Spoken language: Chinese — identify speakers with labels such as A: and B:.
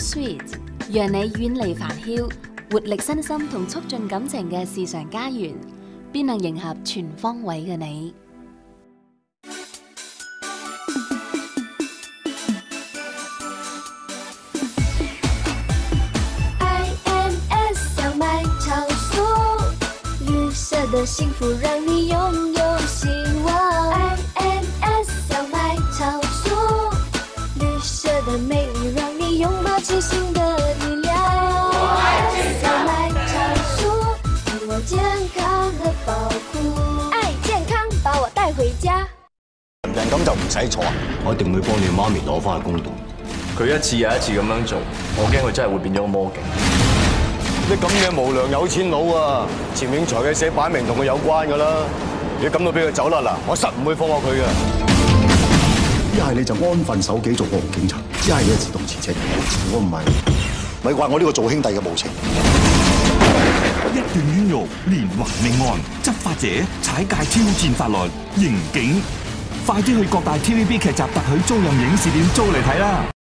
A: Sweet，让你远离烦嚣，活力身心同促进感情嘅时尚家园，必能迎合全方位嘅你。
B: I M S 小麦超绿色的幸福，让你拥有希望。爱健康，买长寿，是我健康的宝库。爱健康，把我带回家。
C: 人咁就唔使坐，
D: 我一定会帮你妈咪攞翻个公道。
E: 佢一次又一次咁样做，我惊佢真系会变咗魔镜。
C: 啲咁嘅无良有钱佬啊，钱永才嘅写摆明同佢有关噶啦，你咁到俾佢走啦嗱，我实唔会放过佢噶。
F: 一系你就安分守己做个警察，一系你就自动辞职。我唔系，咪怪我呢个做兄弟嘅无情。
G: 一段冤狱，连环命案，执法者踩界挑战法律。刑警，快啲去各大 TVB 剧集特许租任影视店租嚟睇啦！